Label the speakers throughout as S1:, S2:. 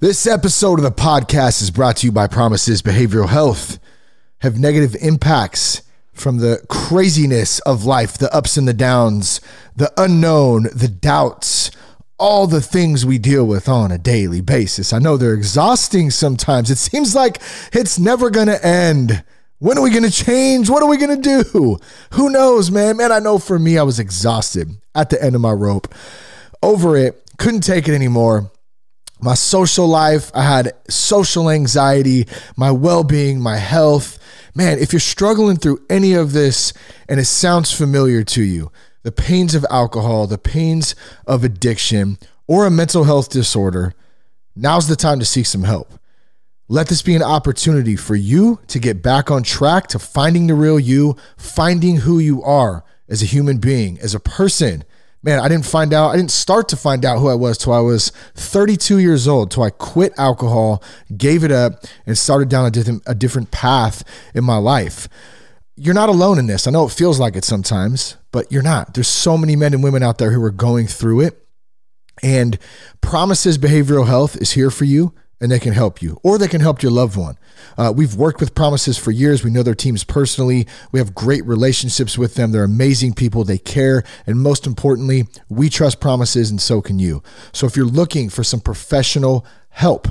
S1: This episode of the podcast is brought to you by Promises Behavioral Health. Have negative impacts from the craziness of life, the ups and the downs, the unknown, the doubts, all the things we deal with on a daily basis. I know they're exhausting sometimes. It seems like it's never going to end. When are we going to change? What are we going to do? Who knows, man? Man, I know for me, I was exhausted at the end of my rope. Over it, couldn't take it anymore my social life, I had social anxiety, my well being, my health. Man, if you're struggling through any of this and it sounds familiar to you, the pains of alcohol, the pains of addiction, or a mental health disorder, now's the time to seek some help. Let this be an opportunity for you to get back on track to finding the real you, finding who you are as a human being, as a person man, I didn't find out, I didn't start to find out who I was till I was 32 years old, till I quit alcohol, gave it up, and started down a different, a different path in my life. You're not alone in this. I know it feels like it sometimes, but you're not. There's so many men and women out there who are going through it. And Promises Behavioral Health is here for you and they can help you or they can help your loved one. Uh, we've worked with Promises for years. We know their teams personally. We have great relationships with them. They're amazing people. They care. And most importantly, we trust Promises and so can you. So if you're looking for some professional help,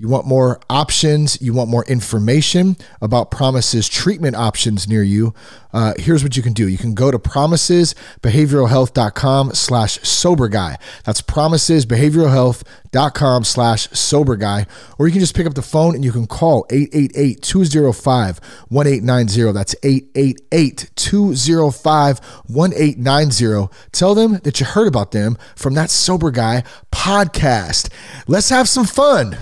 S1: you want more options, you want more information about Promises treatment options near you, uh, here's what you can do. You can go to promisesbehavioralhealth.com slash sober guy. That's promisesbehavioralhealth.com slash sober guy. Or you can just pick up the phone and you can call 888-205-1890. That's 888-205-1890. Tell them that you heard about them from that Sober Guy podcast. Let's have some fun.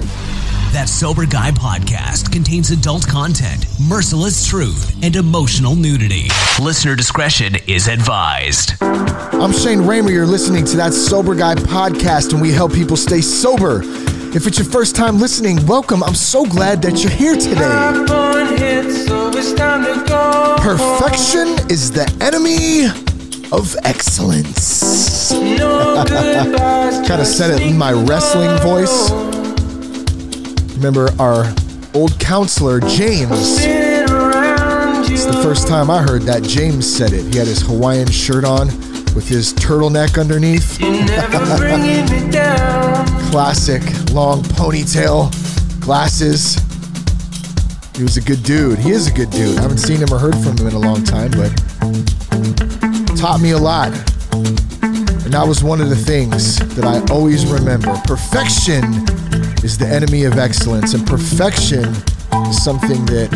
S2: That Sober Guy podcast contains adult content, merciless truth, and emotional nudity. Listener discretion is advised.
S1: I'm Shane Ramer. You're listening to That Sober Guy podcast, and we help people stay sober. If it's your first time listening, welcome. I'm so glad that you're here today. Perfection is the enemy of excellence. kind of said it in my wrestling voice. Remember our old counselor, James. It's the first time I heard that James said it. He had his Hawaiian shirt on with his turtleneck underneath. Classic long ponytail, glasses. He was a good dude. He is a good dude. I haven't seen him or heard from him in a long time, but taught me a lot. And that was one of the things that I always remember. Perfection is the enemy of excellence, and perfection is something that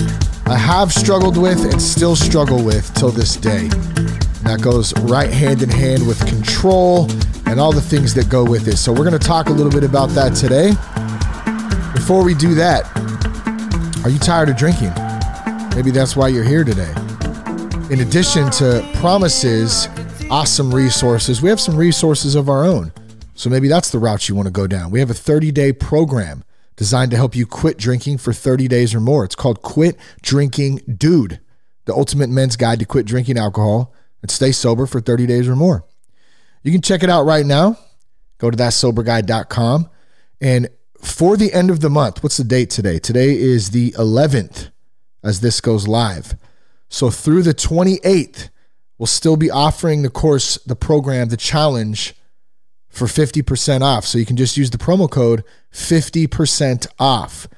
S1: I have struggled with and still struggle with till this day. And that goes right hand in hand with control and all the things that go with it. So, we're going to talk a little bit about that today. Before we do that, are you tired of drinking? Maybe that's why you're here today. In addition to promises, awesome resources, we have some resources of our own. So maybe that's the route you want to go down. We have a 30 day program designed to help you quit drinking for 30 days or more. It's called Quit Drinking Dude, the ultimate men's guide to quit drinking alcohol and stay sober for 30 days or more. You can check it out right now. Go to thatsoberguy.com. And for the end of the month, what's the date today? Today is the 11th as this goes live. So through the 28th, we'll still be offering the course, the program, the challenge for 50% off. So you can just use the promo code 50% off.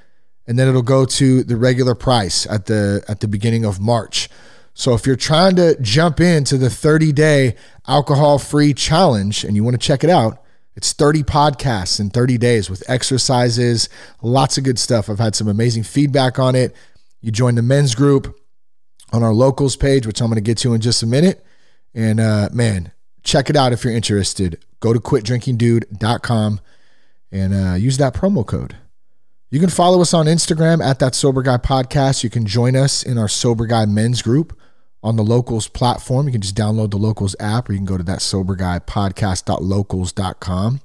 S1: And then it'll go to the regular price at the at the beginning of March. So if you're trying to jump into the 30-day alcohol-free challenge and you want to check it out, it's 30 podcasts in 30 days with exercises, lots of good stuff. I've had some amazing feedback on it. You join the men's group on our locals page, which I'm going to get to in just a minute. And uh, man, check it out if you're interested. Go to quitdrinkingdude.com and uh, use that promo code. You can follow us on Instagram at that Sober Guy Podcast. You can join us in our Sober Guy Men's Group on the Locals platform. You can just download the Locals app, or you can go to that Sober Guy Podcast.locals.com.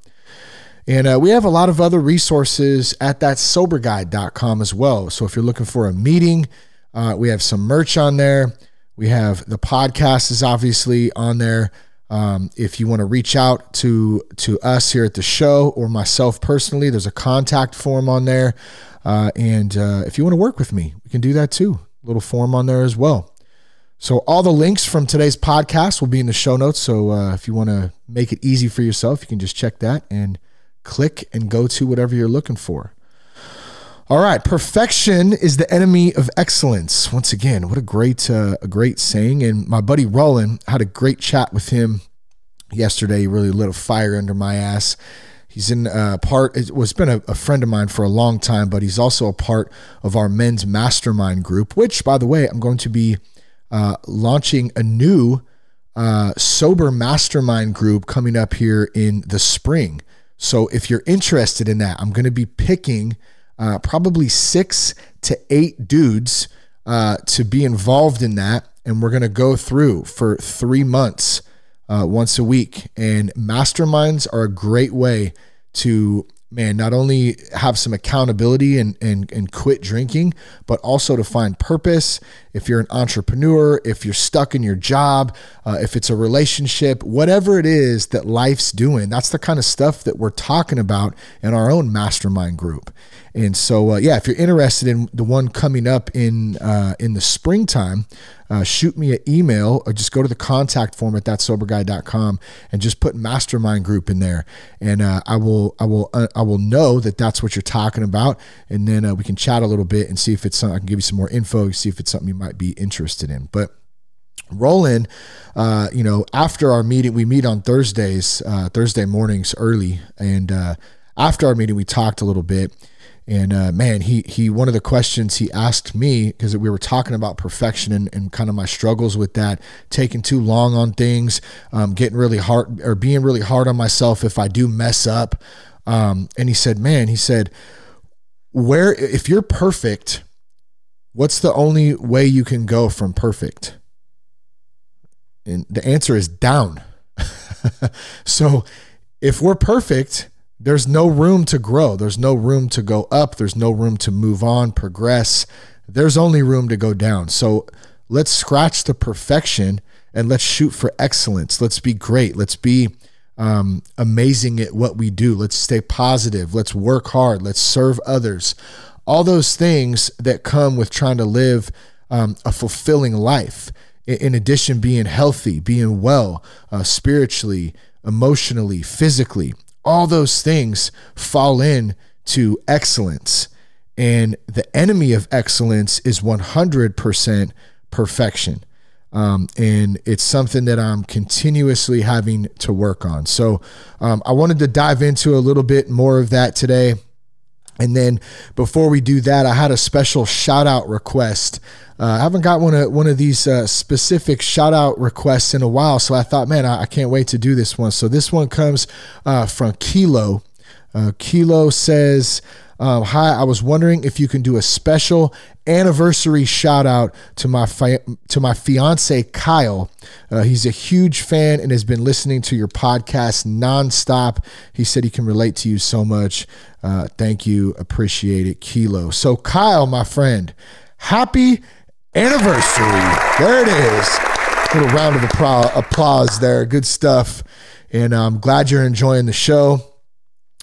S1: And uh, we have a lot of other resources at that soberguy.com as well. So if you're looking for a meeting, uh, we have some merch on there. We have the podcast is obviously on there. Um, if you want to reach out to to us here at the show or myself personally, there's a contact form on there. Uh, and uh, if you want to work with me, we can do that too. Little form on there as well. So all the links from today's podcast will be in the show notes. So uh, if you want to make it easy for yourself, you can just check that and click and go to whatever you're looking for. All right, perfection is the enemy of excellence. Once again, what a great uh, a great saying. And my buddy Roland had a great chat with him yesterday. He really lit a fire under my ass. He's in uh, part. It was been a, a, friend of mine for a long time, but he's also a part of our men's mastermind group. Which, by the way, I'm going to be uh, launching a new uh, sober mastermind group coming up here in the spring. So if you're interested in that, I'm going to be picking uh, probably six to eight dudes uh, to be involved in that. And we're going to go through for three months uh, once a week. And masterminds are a great way to man, not only have some accountability and, and, and quit drinking, but also to find purpose. If you're an entrepreneur, if you're stuck in your job, uh, if it's a relationship, whatever it is that life's doing, that's the kind of stuff that we're talking about in our own mastermind group. And so, uh, yeah, if you're interested in the one coming up in uh, in the springtime, uh, shoot me an email or just go to the contact form at thatsoberguy.com and just put mastermind group in there, and uh, I will I will uh, I will know that that's what you're talking about, and then we can chat a little bit and see if it's I can give you some more info, see if it's something you might be interested in, but. Roland, uh, you know, after our meeting, we meet on Thursdays, uh, Thursday mornings early, and uh, after our meeting, we talked a little bit, and uh, man, he he one of the questions he asked me because we were talking about perfection and, and kind of my struggles with that, taking too long on things, um, getting really hard or being really hard on myself if I do mess up. Um, and he said, man, he said, where if you're perfect, what's the only way you can go from perfect? And the answer is down. so if we're perfect there's no room to grow. There's no room to go up. There's no room to move on, progress. There's only room to go down. So let's scratch the perfection and let's shoot for excellence. Let's be great. Let's be um, amazing at what we do. Let's stay positive. Let's work hard. Let's serve others. All those things that come with trying to live um, a fulfilling life. In addition, being healthy, being well, uh, spiritually, emotionally, physically all those things fall in to excellence. And the enemy of excellence is 100% perfection. Um, and it's something that I'm continuously having to work on. So um, I wanted to dive into a little bit more of that today. And then before we do that, I had a special shout out request. Uh, I haven't got one of one of these uh, specific shout out requests in a while, so I thought, man, I, I can't wait to do this one. So this one comes uh, from Kilo. Uh, Kilo says, um, "Hi, I was wondering if you can do a special anniversary shout out to my fi- to my fiance Kyle. Uh, he's a huge fan and has been listening to your podcast nonstop. He said he can relate to you so much. Uh, thank you, appreciate it, Kilo. So Kyle, my friend, happy anniversary. There it is. Little round of applause there. Good stuff. And I'm glad you're enjoying the show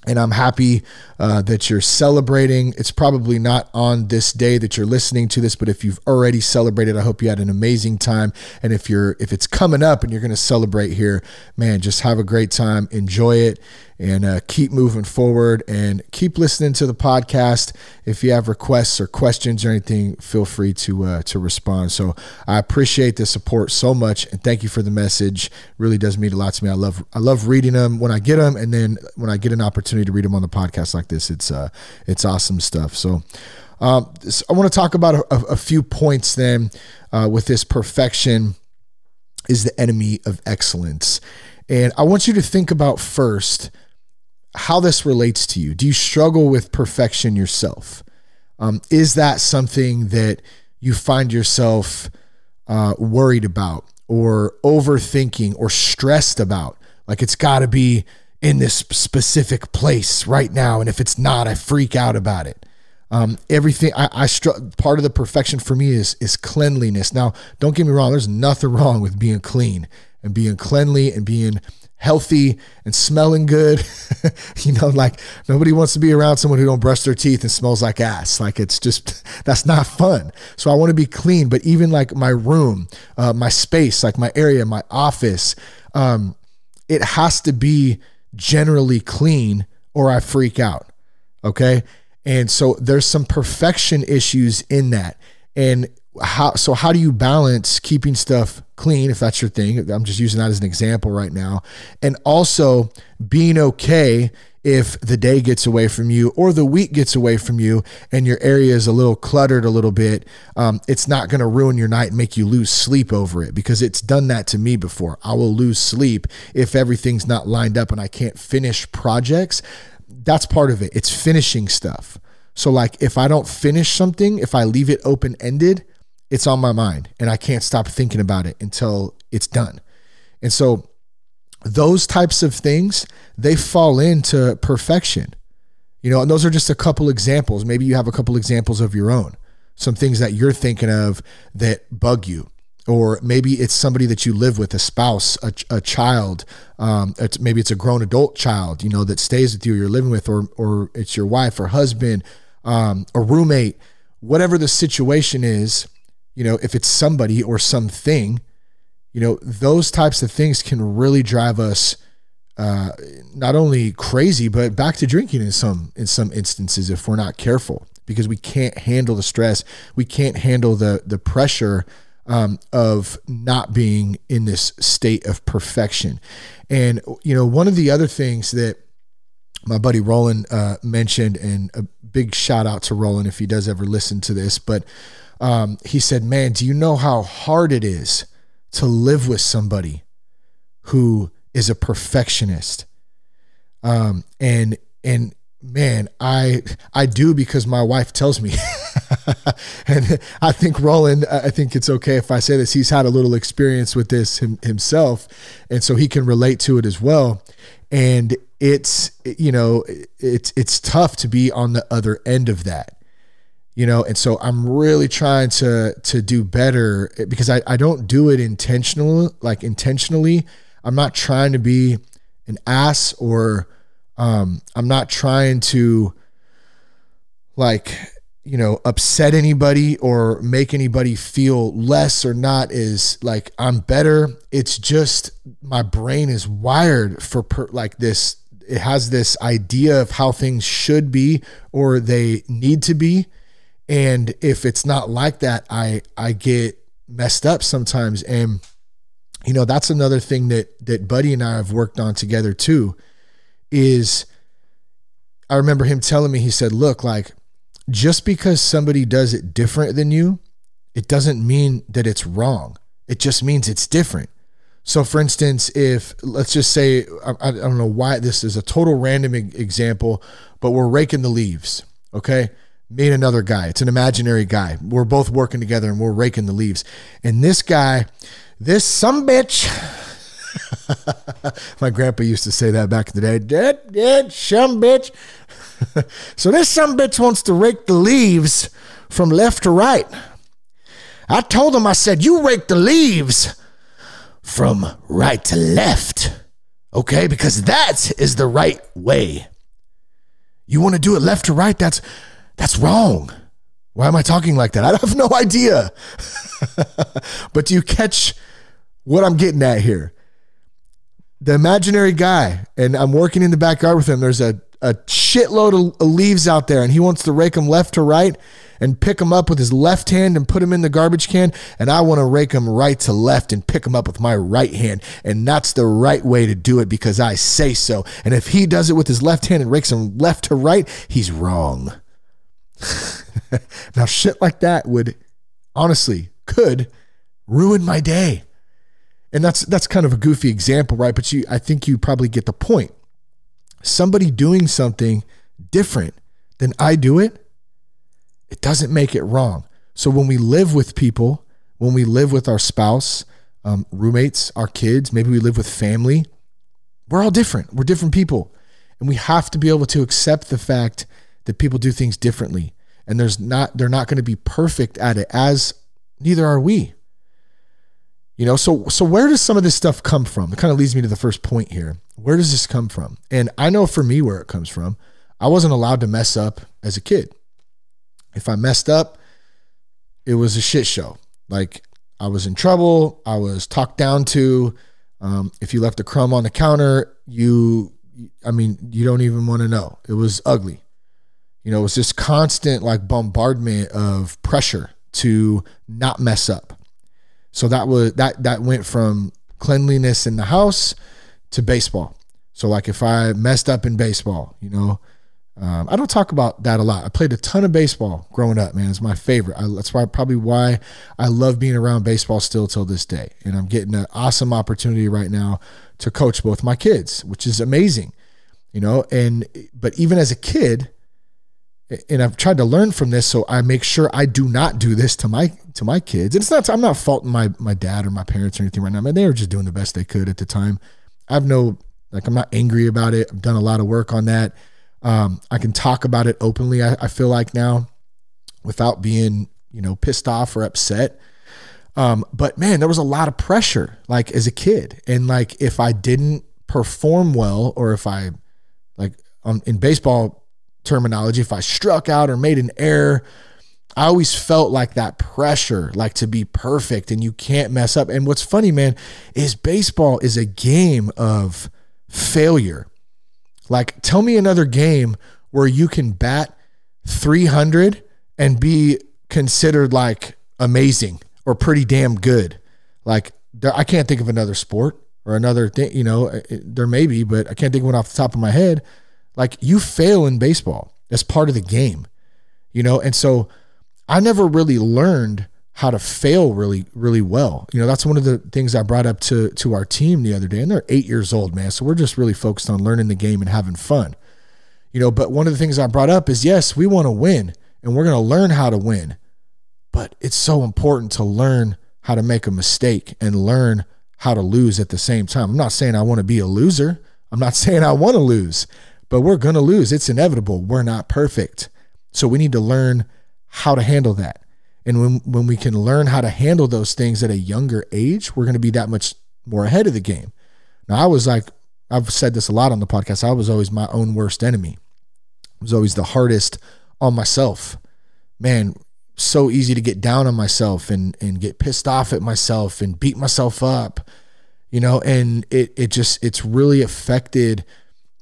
S1: and I'm happy uh, that you're celebrating. It's probably not on this day that you're listening to this, but if you've already celebrated, I hope you had an amazing time. And if you're if it's coming up and you're going to celebrate here, man, just have a great time, enjoy it, and uh, keep moving forward and keep listening to the podcast. If you have requests or questions or anything, feel free to uh, to respond. So I appreciate the support so much and thank you for the message. really does mean a lot to me. I love I love reading them when I get them, and then when I get an opportunity to read them on the podcast like this, it's uh it's awesome stuff. So. Um, I want to talk about a, a few points then uh, with this perfection is the enemy of excellence. And I want you to think about first how this relates to you. Do you struggle with perfection yourself? Um, is that something that you find yourself uh, worried about or overthinking or stressed about? Like it's got to be in this specific place right now. And if it's not, I freak out about it. Um, everything I, I part of the perfection for me is is cleanliness. Now, don't get me wrong. There's nothing wrong with being clean and being cleanly and being healthy and smelling good. you know, like nobody wants to be around someone who don't brush their teeth and smells like ass. Like it's just that's not fun. So I want to be clean. But even like my room, uh, my space, like my area, my office, um, it has to be generally clean or I freak out. Okay. And so there's some perfection issues in that. And how so how do you balance keeping stuff clean if that's your thing i'm just using that as an example right now and also being okay if the day gets away from you or the week gets away from you and your area is a little cluttered a little bit um, it's not going to ruin your night and make you lose sleep over it because it's done that to me before. I will lose sleep if everything's not lined up and i can't finish projects. That's part of it. It's finishing stuff. So like if i don't finish something if i leave it open ended it's on my mind and I can't stop thinking about it until it's done. And so those types of things, they fall into perfection. You know, and those are just a couple examples. Maybe you have a couple examples of your own, some things that you're thinking of that bug you. Or maybe it's somebody that you live with, a spouse, a, a child. Um, it's, maybe it's a grown adult child, you know, that stays with you, you're living with, or or it's your wife or husband, um, a roommate, whatever the situation is you know, if it's somebody or something, you know, those types of things can really drive us uh, not only crazy, but back to drinking in some in some instances if we're not careful because we can't handle the stress, we can't handle the the pressure um, of not being in this state of perfection. And you know, one of the other things that my buddy Roland uh, mentioned, and a big shout out to Roland if he does ever listen to this, but um, he said, Man, do you know how hard it is to live with somebody who is a perfectionist? Um, and, and, man i i do because my wife tells me. And i think roland i think it's okay if i say this he's had a little experience with this him, himself and so he can relate to it as well. And it's you know it's it's tough to be on the other end of that you know and so i'm really trying to to do better because i, I don't do it intentional like intentionally. I'm not trying to be an ass or um i'm not trying to like you know upset anybody or make anybody feel less or not is like i'm better. It's just my brain is wired for per, like this it has this idea of how things should be or they need to be and if it's not like that, I I get messed up sometimes. And you know, that's another thing that that Buddy and I have worked on together too. Is I remember him telling me, he said, look, like just because somebody does it different than you, it doesn't mean that it's wrong. It just means it's different. So, for instance, if let's just say, I, I don't know why this is a total random example, but we're raking the leaves, okay? Meet another guy. It's an imaginary guy. We're both working together and we're raking the leaves. And this guy, this some bitch. My grandpa used to say that back in the day. Dead, dead, some bitch. so this some bitch wants to rake the leaves from left to right. I told him, I said, you rake the leaves from right to left. Okay, because that is the right way. You want to do it left to right? That's that's wrong. Why am I talking like that? I have no idea. but do you catch what I'm getting at here? The imaginary guy, and I'm working in the backyard with him. There's a, a shitload of leaves out there, and he wants to rake them left to right and pick them up with his left hand and put them in the garbage can. And I want to rake them right to left and pick them up with my right hand. And that's the right way to do it because I say so. And if he does it with his left hand and rakes them left to right, he's wrong. now, shit like that would honestly could ruin my day. And that's that's kind of a goofy example, right? But you I think you probably get the point. Somebody doing something different than I do it, it doesn't make it wrong. So when we live with people, when we live with our spouse, um, roommates, our kids, maybe we live with family, we're all different. We're different people. And we have to be able to accept the fact that people do things differently and there's not they're not going to be perfect at it as neither are we You know, so so where does some of this stuff come from? It kind of leads me to the first point here. Where does this come from? And I know for me where it comes from. I wasn't allowed to mess up as a kid. If I messed up, it was a shit show. Like I was in trouble. I was talked down to. Um, if you left a crumb on the counter, you, I mean, you don't even want to know. It was ugly. You know, it was this constant like bombardment of pressure to not mess up. So that was that that went from cleanliness in the house to baseball. So like if I messed up in baseball, you know, um, I don't talk about that a lot. I played a ton of baseball growing up, man. It's my favorite. I, that's why probably why I love being around baseball still till this day. And I'm getting an awesome opportunity right now to coach both my kids, which is amazing, you know. And but even as a kid, and I've tried to learn from this, so I make sure I do not do this to my to my kids. And it's not I'm not faulting my my dad or my parents or anything right now. Man, they were just doing the best they could at the time. I have no like I'm not angry about it. I've done a lot of work on that um, I can talk about it openly. I, I, feel like now, without being you know pissed off or upset. Um, but man, there was a lot of pressure, like as a kid, and like if I didn't perform well, or if I, like um, in baseball terminology, if I struck out or made an error, I always felt like that pressure, like to be perfect and you can't mess up. And what's funny, man, is baseball is a game of failure. Like, tell me another game where you can bat 300 and be considered like amazing or pretty damn good. Like, I can't think of another sport or another thing, you know, there may be, but I can't think of one off the top of my head. Like, you fail in baseball as part of the game, you know, and so I never really learned how to fail really really well. You know, that's one of the things I brought up to to our team the other day and they're 8 years old, man. So we're just really focused on learning the game and having fun. You know, but one of the things I brought up is yes, we want to win and we're going to learn how to win. But it's so important to learn how to make a mistake and learn how to lose at the same time. I'm not saying I want to be a loser. I'm not saying I want to lose, but we're going to lose. It's inevitable. We're not perfect. So we need to learn how to handle that. And when, when we can learn how to handle those things at a younger age, we're going to be that much more ahead of the game. Now, I was like, I've said this a lot on the podcast. I was always my own worst enemy. I was always the hardest on myself. Man, so easy to get down on myself and and get pissed off at myself and beat myself up. You know, and it it just it's really affected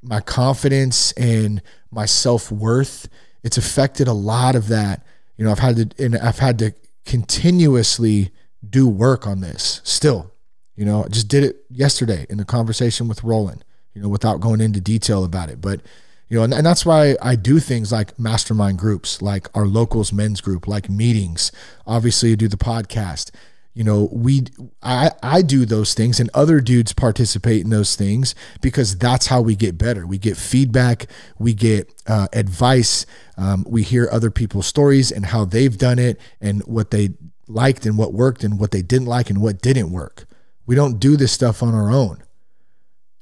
S1: my confidence and my self-worth. It's affected a lot of that you know, I've had to, and I've had to continuously do work on this still. You know, I just did it yesterday in the conversation with Roland, you know, without going into detail about it. But, you know, and, and that's why I do things like mastermind groups, like our locals men's group, like meetings. Obviously, I do the podcast you know we i i do those things and other dudes participate in those things because that's how we get better. We get feedback we get uh, advice um, we hear other people's stories and how they've done it and what they liked and what worked and what they didn't like and what didn't work. We don't do this stuff on our own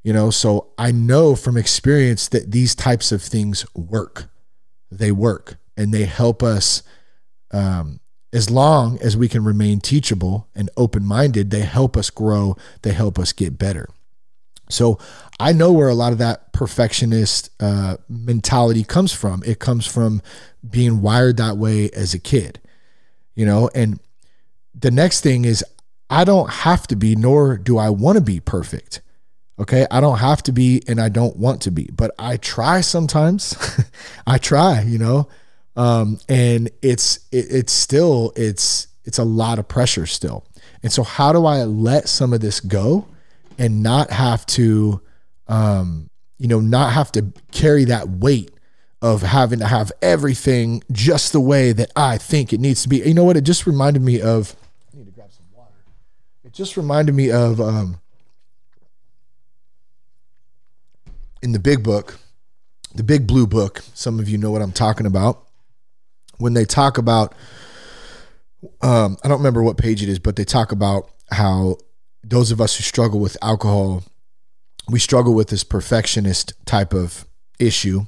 S1: you know? So i know from experience that these types of things work. They work and they help us um, as long as we can remain teachable and open minded, they help us grow, they help us get better. So I know where a lot of that perfectionist uh, mentality comes from. It comes from being wired that way as a kid, you know. And the next thing is, I don't have to be, nor do I want to be perfect. Okay. I don't have to be, and I don't want to be, but I try sometimes. I try, you know um, and it's it, it's still it's it's a lot of pressure still. And so, how do I let some of this go and not have to, um, you know, not have to carry that weight of having to have everything just the way that I think it needs to be? You know what? It just reminded me of. I need to grab some water. It just reminded me of um, in the big book, the big blue book. Some of you know what I'm talking about when they talk about, um, I don't remember what page it is, but they talk about how those of us who struggle with alcohol, we struggle with this perfectionist type of issue.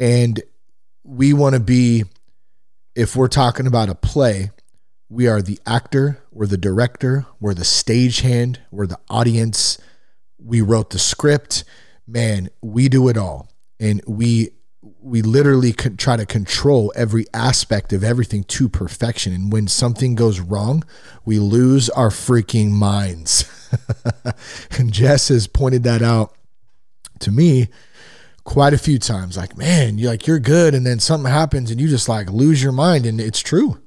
S1: And we want to be, if we're talking about a play, we are the actor, we're the director, we're the stagehand, we're the audience. We wrote the script. Man, we do it all. And we we literally try to control every aspect of everything to perfection. And when something goes wrong, we lose our freaking minds. and Jess has pointed that out to me quite a few times. Like, man, you're like, you're good. And then something happens and you just like lose your mind. And it's true.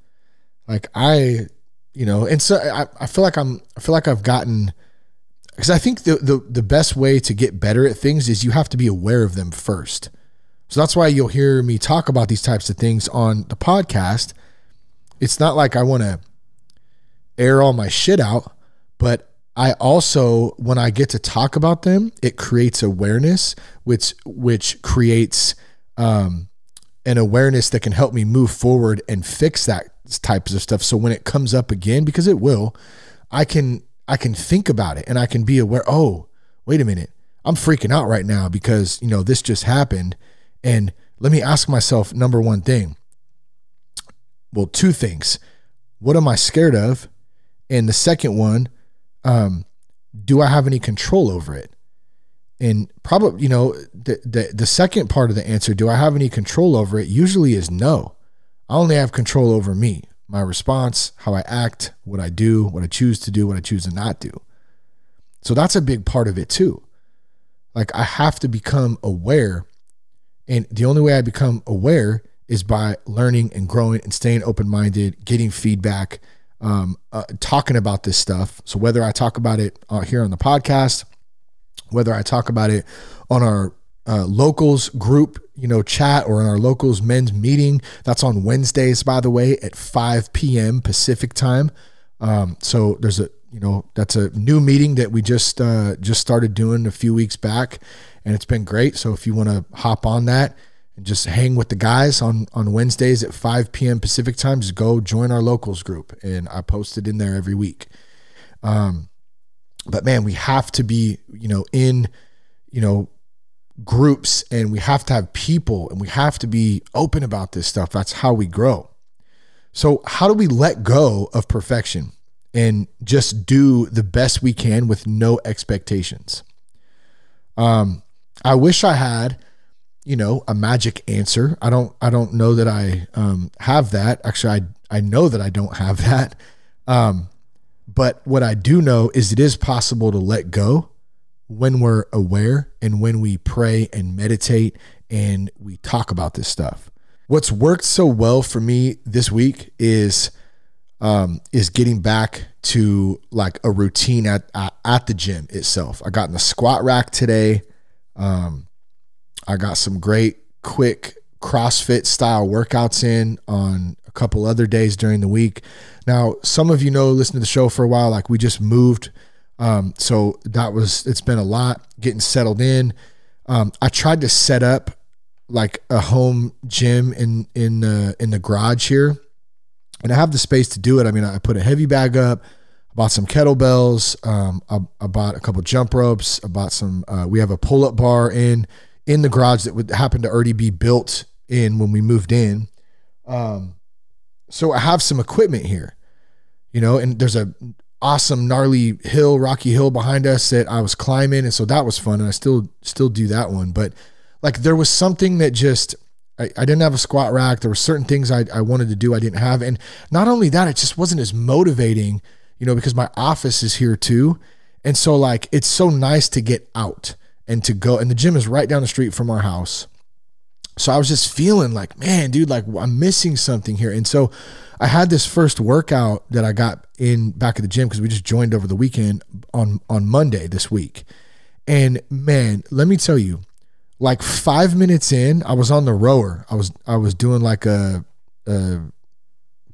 S1: Like, I, you know, and so I, I feel like I'm, I feel like I've gotten, because I think the, the, the best way to get better at things is you have to be aware of them first so that's why you'll hear me talk about these types of things on the podcast. It's not like I want to air all my shit out, but I also when I get to talk about them, it creates awareness, which which creates um, an awareness that can help me move forward and fix that types of stuff. So when it comes up again, because it will, I can I can think about it and I can be aware. Oh, wait a minute, I'm freaking out right now because you know this just happened and let me ask myself number one thing. Well, two things. What am I scared of? And the second one, um, do I have any control over it? And probably, you know, the, the the second part of the answer, do I have any control over it? Usually is no. I only have control over me, my response, how I act, what I do, what I choose to do, what I choose to not do. So that's a big part of it too. Like I have to become aware and the only way I become aware is by learning and growing and staying open minded, getting feedback, um, uh, talking about this stuff. So whether I talk about it uh, here on the podcast, whether I talk about it on our uh, locals group, you know, chat or in our locals men's meeting, that's on Wednesdays, by the way, at 5 p.m. Pacific time. Um, so there's a, you know, that's a new meeting that we just uh, just started doing a few weeks back and it's been great. So if you want to hop on that and just hang with the guys on on Wednesdays at 5 p.m. Pacific time, just go join our locals group, and I post it in there every week. Um, but man, we have to be, you know, in, you know, groups, and we have to have people, and we have to be open about this stuff. That's how we grow. So how do we let go of perfection? And just do the best we can with no expectations. Um, I wish I had, you know, a magic answer. I don't I don't know that I um, have that. Actually, I I know that I don't have that. Um, but what I do know is it is possible to let go when we're aware and when we pray and meditate and we talk about this stuff. What's worked so well for me this week is um, is getting back to like a routine at, at, at the gym itself. I got in the squat rack today. Um, I got some great quick CrossFit style workouts in on a couple other days during the week. Now, some of you know, listen to the show for a while, like we just moved. Um, so that was, it's been a lot getting settled in. Um, I tried to set up like a home gym in, in, uh, in the garage here and I have the space to do it. I mean, I put a heavy bag up, I bought some kettlebells, um, I, I, bought a couple jump ropes, I bought some. Uh, we have a pull up bar in in the garage that would happen to already be built in when we moved in. Um, so I have some equipment here, you know, and there's a awesome gnarly hill, rocky hill behind us that I was climbing, and so that was fun, and I still still do that one, but like there was something that just I, I didn't have a squat rack. There were certain things I, I wanted to do I didn't have. And not only that, it just wasn't as motivating, you know, because my office is here too. And so like it's so nice to get out and to go. And the gym is right down the street from our house. So I was just feeling like, man, dude, like I'm missing something here. And so I had this first workout that I got in back at the gym because we just joined over the weekend on on Monday this week. And man, let me tell you, like five minutes in, I was on the rower. I was I was doing like a, a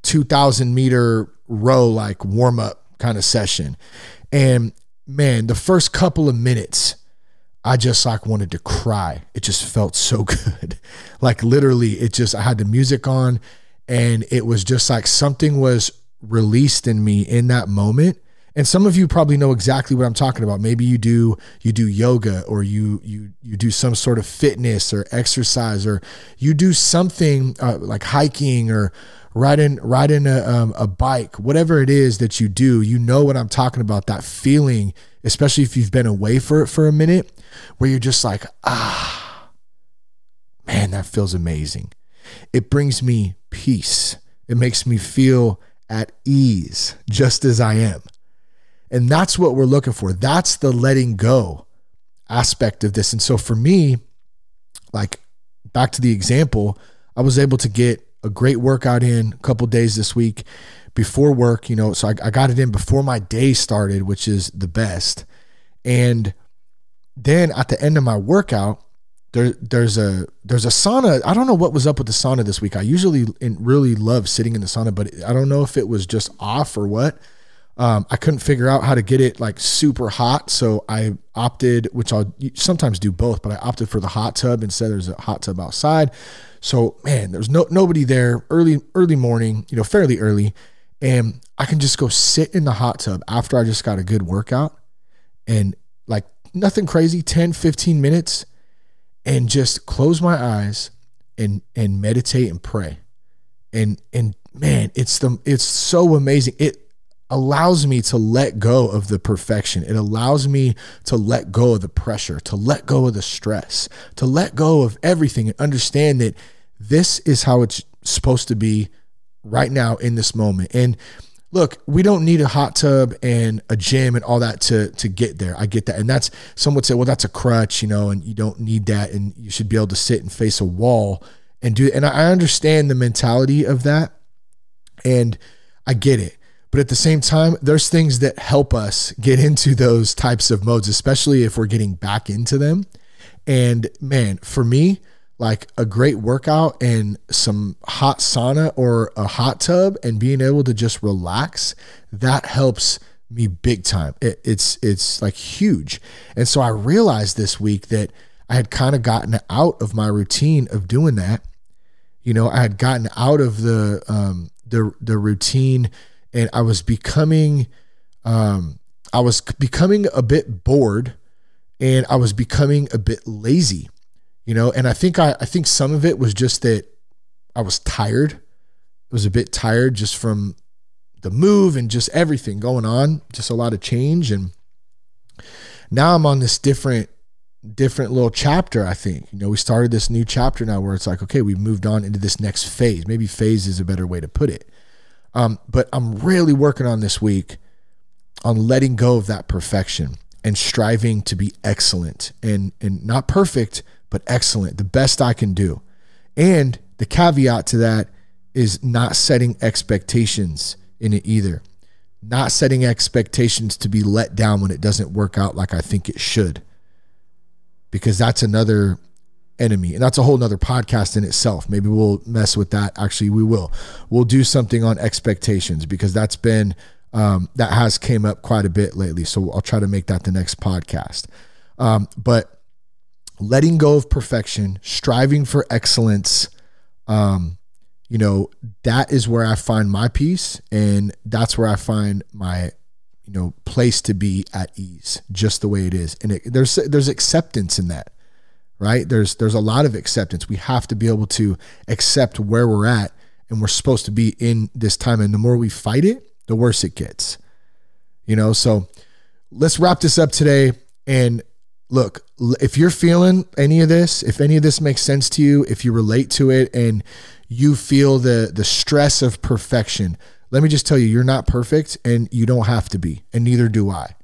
S1: two thousand meter row like warm up kind of session, and man, the first couple of minutes, I just like wanted to cry. It just felt so good, like literally, it just I had the music on, and it was just like something was released in me in that moment, and some of you probably know exactly what I'm talking about. Maybe you do you do yoga or you you you do some sort of fitness or exercise or you do something uh, like hiking or riding riding a, um, a bike, whatever it is that you do. You know what I'm talking about. That feeling, especially if you've been away for it for a minute, where you're just like ah, man, that feels amazing. It brings me peace. It makes me feel at ease, just as I am. And that's what we're looking for. That's the letting go aspect of this. And so for me, like back to the example, I was able to get a great workout in a couple days this week before work, you know, so I, I got it in before my day started, which is the best. And then at the end of my workout, there, there's a there's a sauna. I don't know what was up with the sauna this week. I usually really love sitting in the sauna, but I don't know if it was just off or what. Um, I couldn't figure out how to get it like super hot, so I opted, which I'll sometimes do both, but I opted for the hot tub instead. There's a hot tub outside, so man, there's no nobody there. Early early morning, you know, fairly early, and I can just go sit in the hot tub after I just got a good workout, and like nothing crazy, 10, 15 minutes, and just close my eyes and and meditate and pray, and and man, it's the it's so amazing. It allows me to let go of the perfection. It allows me to let go of the pressure, to let go of the stress, to let go of everything and understand that this is how it's supposed to be right now in this moment. And look, we don't need a hot tub and a gym and all that to to get there. I get that. And that's some would say, well, that's a crutch, you know, and you don't need that and you should be able to sit and face a wall and do and I understand the mentality of that. And I get it. But at the same time, there's things that help us get into those types of modes, especially if we're getting back into them. And man, for me, like a great workout and some hot sauna or a hot tub and being able to just relax, that helps me big time. It, it's it's like huge. And so I realized this week that I had kind of gotten out of my routine of doing that. You know, I had gotten out of the um the the routine and I was becoming um, I was becoming a bit bored and I was becoming a bit lazy, you know, and I think I, I think some of it was just that I was tired. I was a bit tired just from the move and just everything going on, just a lot of change. And now I'm on this different, different little chapter. I think, you know, we started this new chapter now where it's like, okay, we've moved on into this next phase. Maybe phase is a better way to put it. Um, but I'm really working on this week on letting go of that perfection and striving to be excellent and and not perfect, but excellent, the best I can do. And the caveat to that is not setting expectations in it either. Not setting expectations to be let down when it doesn't work out like I think it should. Because that's another enemy. And that's a whole nother podcast in itself. Maybe we'll mess with that. Actually, we will. We'll do something on expectations because that's been um, that has came up quite a bit lately. So I'll try to make that the next podcast. Um, but letting go of perfection, striving for excellence, um, you know, that is where I find my peace, and that's where I find my you know place to be at ease, just the way it is. And it, there's there's acceptance in that right? There's there's a lot of acceptance. We have to be able to accept where we're at and we're supposed to be in this time and the more we fight it, the worse it gets. You know, so let's wrap this up today and look, if you're feeling any of this, if any of this makes sense to you, if you relate to it and you feel the the stress of perfection, let me just tell you you're not perfect and you don't have to be and neither do I.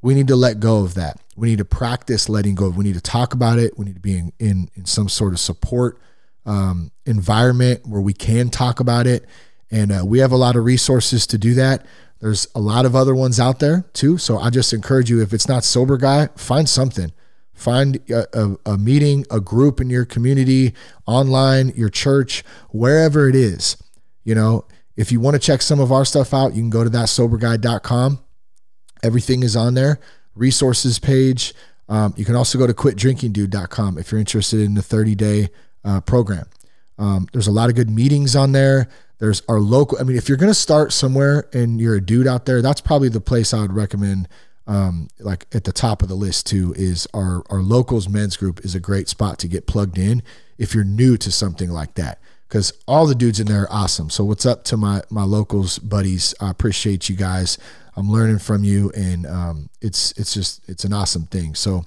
S1: We need to let go of that. We need to practice letting go. We need to talk about it. We need to be in, in, in some sort of support um, environment where we can talk about it. And uh, we have a lot of resources to do that. There's a lot of other ones out there too. So I just encourage you if it's not Sober Guy, find something. Find a, a, a meeting, a group in your community, online, your church, wherever it is. You know, if you want to check some of our stuff out, you can go to thatsoberguy.com Everything is on there. Resources page. Um, you can also go to quitdrinkingdude.com if you're interested in the 30 day uh, program. Um, there's a lot of good meetings on there There's our local. I mean, if you're gonna start somewhere and you're a dude out there, that's probably the place I would recommend. Um, like at the top of the list too is our our locals men's group is a great spot to get plugged in if you're new to something like that because all the dudes in there are awesome. So what's up to my my locals buddies? I appreciate you guys. I'm learning from you, and um, it's it's just it's an awesome thing. So.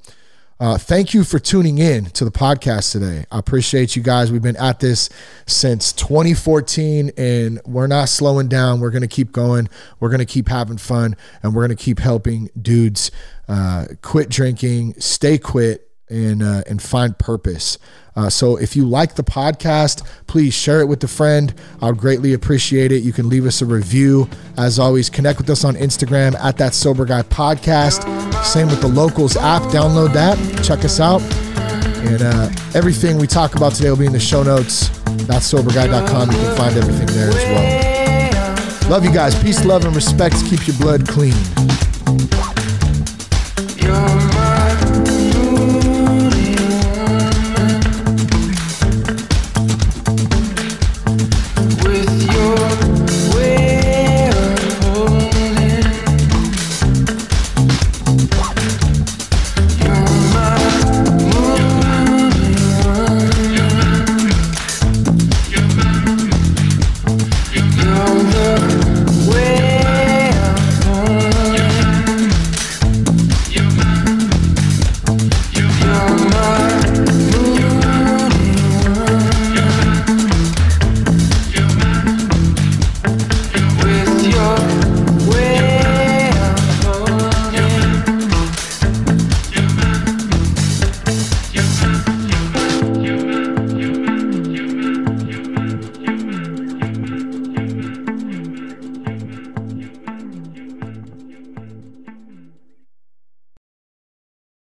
S1: Uh, thank you for tuning in to the podcast today. I appreciate you guys. We've been at this since 2014 and we're not slowing down. We're going to keep going. We're going to keep having fun and we're going to keep helping dudes uh, quit drinking, stay quit, and, uh, and find purpose. Uh, so if you like the podcast, please share it with a friend. I would greatly appreciate it. You can leave us a review. As always, connect with us on Instagram at that sober guy podcast. Same with the locals app. Download that. Check us out. And uh, everything we talk about today will be in the show notes. That's soberguy.com. You can find everything there as well. Love you guys. Peace, love, and respect. Keep your blood clean.